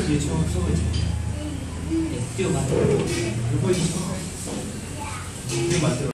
위에 쳐 서가지고. 네, 뛰어 만들어. 이거 이거 만들어